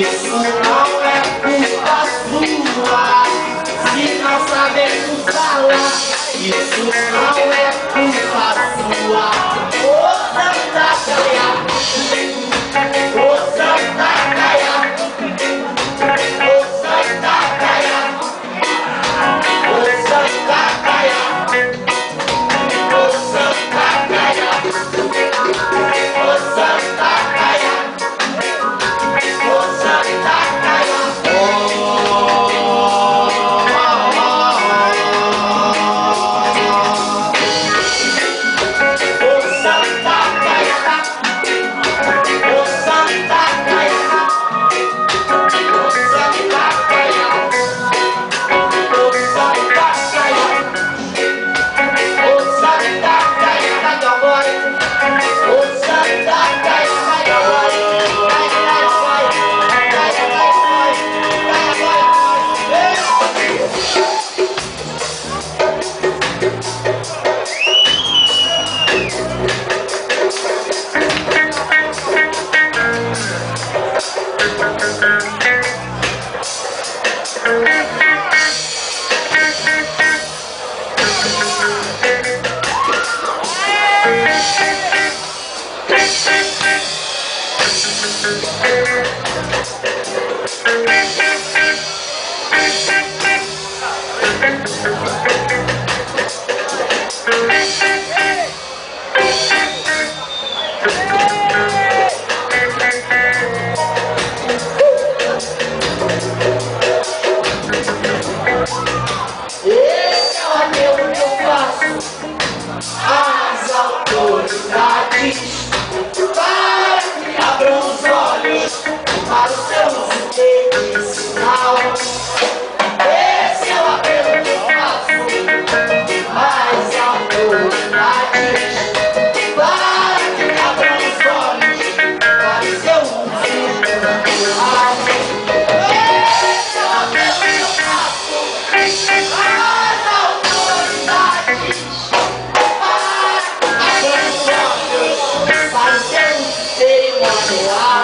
Esse é o Wow.